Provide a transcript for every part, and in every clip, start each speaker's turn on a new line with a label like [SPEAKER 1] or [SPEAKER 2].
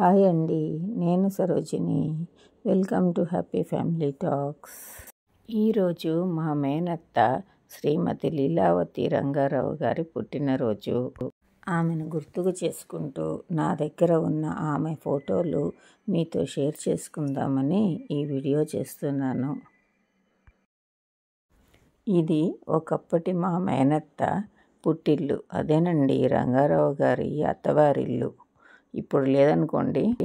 [SPEAKER 1] Hi అండి నేను Sarojini. Welcome to happy family talks. ఈరోజు మా మేనత్త శ్రీమతి లీలావతి రంగారావు గారి పుట్టినరోజు. ఆమెను గుర్తుకు చేసుకుంటూ నా దగ్గర ఉన్న ఆమె ఫోటోలు మీతో షేర్ చేసుకుందామని ఈ వీడియో చేస్తున్నాను. ఇది ఒకప్పటి మా మేనత్త పుట్టిల్లు. అదేనండి రంగారావు గారి అత్తవారిల్లు. ఇప్పుడు లేదనుకోండి.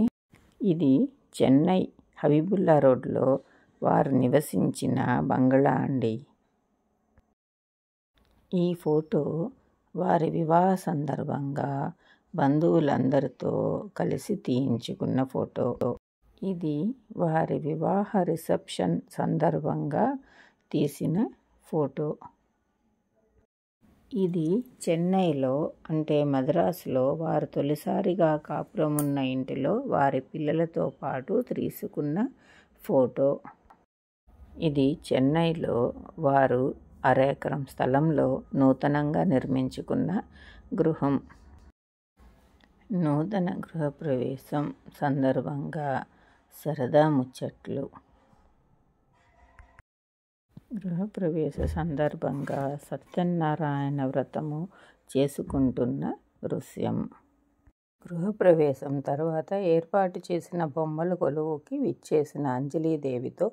[SPEAKER 1] ఇది చెన్నై హబీబుల్లా రోడ్లో వారు నివసించిన బంగళా అండి. ఈ ఫోటో వారి వివాహ సందర్భంగా బంధువులందరితో కలిసి తీయించుకున్న ఫోటో. ఇది వారి వివాహ రిసెప్షన్ సందర్భంగా తీసిన ఫోటో. ఇది చెన్నైలో అంటే మద్రాసులో వారు తొలిసారిగా కాపురం ఉన్న ఇంటిలో వారి పిల్లలతో పాటు తీసుకున్న ఫోటో. ఇది చెన్నైలో వారు అరెకరం స్థలంలో నూతనంగా నిర్మించుకున్న గృహం. నూతన గృహప్రవేశం సందర్భంగా సరదా ముచ్చట్లు. గృహప్రవేశ సందర్భంగా సత్యనారాయణ వ్రతము చేసుకుంటున్న దృశ్యం. గృహప్రవేశం తర్వాత ఏర్పాటు చేసిన బొమ్మల కొలువుకి విచ్చేసిన అంజలీదేవితో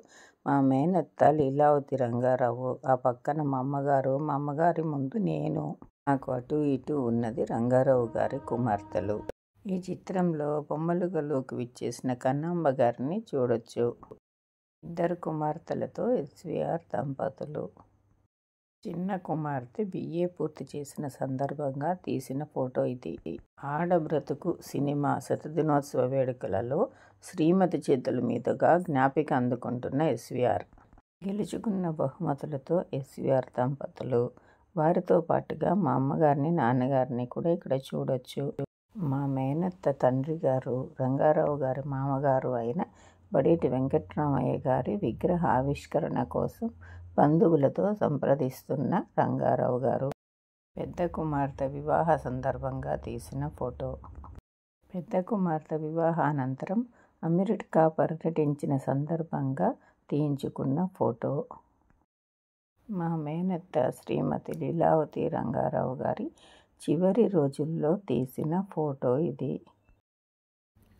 [SPEAKER 1] మా మేనత్త లీలావతి రంగారావు ఆ పక్కన మా అమ్మగారు మా అమ్మగారి ముందు నేను నాకు అటు ఇటు ఉన్నది రంగారావు గారి కుమార్తెలు. ఈ చిత్రంలో బొమ్మల కొలువుకి విచ్చేసిన కన్నమ్మ గారిని చూడొచ్చు. ఇద్దరు కుమార్తెలతో ఎస్విఆర్ దంపతులు. చిన్న కుమార్తె బిఏ పూర్తి చేసిన సందర్భంగా తీసిన ఫోటో ఇది. ఆడబ్రతుకు సినిమా శతదినోత్సవ వేడుకలలో శ్రీమతి చేతుల మీదుగా జ్ఞాపిక అందుకుంటున్న ఎస్విఆర్. గెలుచుకున్న బహుమతులతో ఎస్విఆర్ దంపతులు. వారితో పాటుగా మా అమ్మగారిని నాన్నగారిని కూడా ఇక్కడ చూడొచ్చు. మా మేనత్త తండ్రి గారు రంగారావు గారి మామగారు అయిన బడేటి వెంకట్రామయ్య గారి విగ్రహ ఆవిష్కరణ కోసం బంధువులతో సంప్రదిస్తున్న రంగారావు గారు. పెద్ద కుమార్తె వివాహ సందర్భంగా తీసిన ఫోటో. పెద్ద కుమార్తె వివాహానంతరం అమెరికా పర్యటించిన సందర్భంగా తీయించుకున్న ఫోటో. మా మేనత్త శ్రీమతి లీలావతి రంగారావు గారి చివరి రోజుల్లో తీసిన ఫోటో ఇది.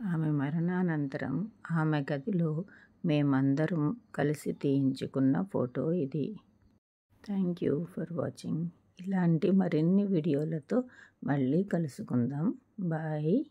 [SPEAKER 1] ఆమె మరణానంతరం ఆమె గదిలో మేమందరం కలిసి తీయించుకున్న ఫోటో ఇది. Thank you for watching. ఇలాంటి మరిన్ని వీడియోలతో మళ్ళీ కలుసుకుందాం. బాయ్.